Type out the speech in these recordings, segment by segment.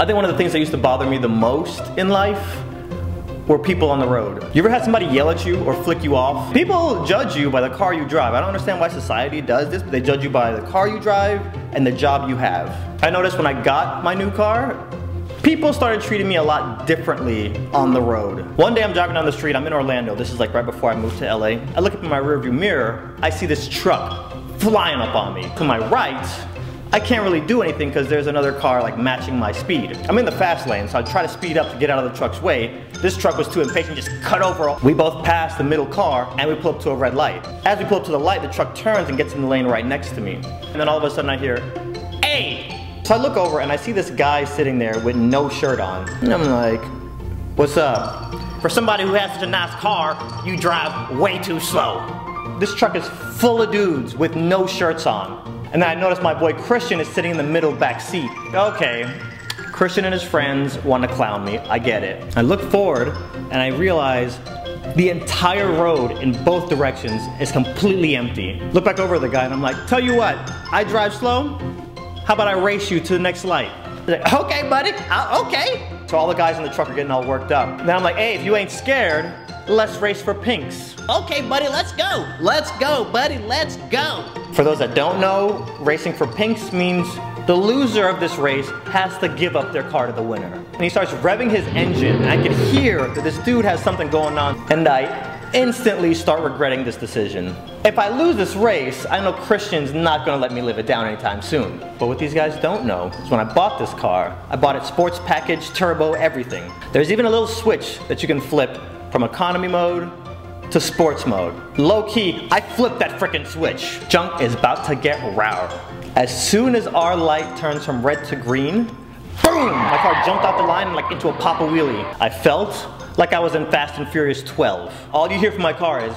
I think one of the things that used to bother me the most in life were people on the road. You ever had somebody yell at you or flick you off? People judge you by the car you drive. I don't understand why society does this, but they judge you by the car you drive and the job you have. I noticed when I got my new car, people started treating me a lot differently on the road. One day I'm driving down the street, I'm in Orlando, this is like right before I moved to LA. I look up in my rearview mirror, I see this truck flying up on me. To my right, I can't really do anything because there's another car like matching my speed. I'm in the fast lane, so I try to speed up to get out of the truck's way. This truck was too impatient, just cut over. We both pass the middle car and we pull up to a red light. As we pull up to the light, the truck turns and gets in the lane right next to me. And then all of a sudden I hear, hey! So I look over and I see this guy sitting there with no shirt on. And I'm like, what's up? For somebody who has such a nice car, you drive way too slow. This truck is full of dudes with no shirts on. And then I noticed my boy Christian is sitting in the middle back seat. Okay, Christian and his friends want to clown me, I get it. I look forward and I realize the entire road in both directions is completely empty. Look back over at the guy and I'm like, tell you what, I drive slow, how about I race you to the next light? Like, okay, buddy, uh, okay. So all the guys in the truck are getting all worked up. Then I'm like, hey, if you ain't scared, let's race for pinks. Okay, buddy, let's go. Let's go, buddy, let's go. For those that don't know, racing for pinks means the loser of this race has to give up their car to the winner. And he starts revving his engine, and I can hear that this dude has something going on, and I instantly start regretting this decision. If I lose this race, I know Christian's not gonna let me live it down anytime soon. But what these guys don't know is when I bought this car, I bought it sports package, turbo, everything. There's even a little switch that you can flip from economy mode to sports mode. Low key, I flipped that freaking switch. Junk is about to get rowed. As soon as our light turns from red to green, boom! My car jumped out the line like into a papa wheelie. I felt like I was in Fast and Furious 12. All you hear from my car is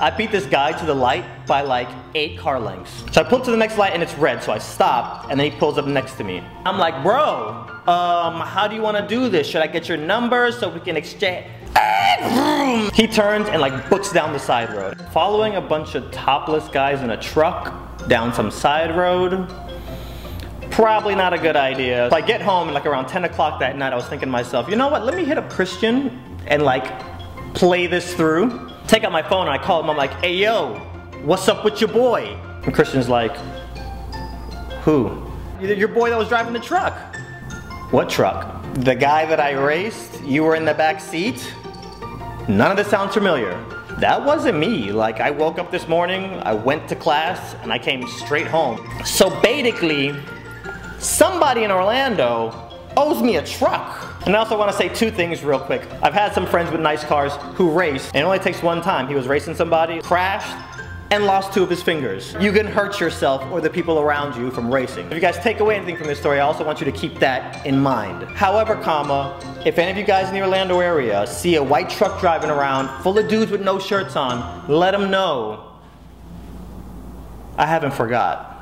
I beat this guy to the light by like eight car lengths. So I pull to the next light and it's red, so I stop and then he pulls up next to me. I'm like, bro, um, how do you wanna do this? Should I get your number so we can exchange? He turns and like books down the side road. Following a bunch of topless guys in a truck down some side road, probably not a good idea. So I get home and like around 10 o'clock that night, I was thinking to myself, you know what, let me hit up Christian and like play this through. Take out my phone and I call him, I'm like, hey yo, what's up with your boy? And Christian's like, who? Your boy that was driving the truck. What truck? The guy that I raced? You were in the back seat? None of this sounds familiar. That wasn't me. Like, I woke up this morning, I went to class, and I came straight home. So basically, somebody in Orlando owes me a truck. And I also want to say two things real quick. I've had some friends with nice cars who race, and it only takes one time. He was racing somebody, crashed, and lost two of his fingers. You can hurt yourself or the people around you from racing. If you guys take away anything from this story, I also want you to keep that in mind. However, comma, if any of you guys in the Orlando area see a white truck driving around full of dudes with no shirts on, let them know I haven't forgot.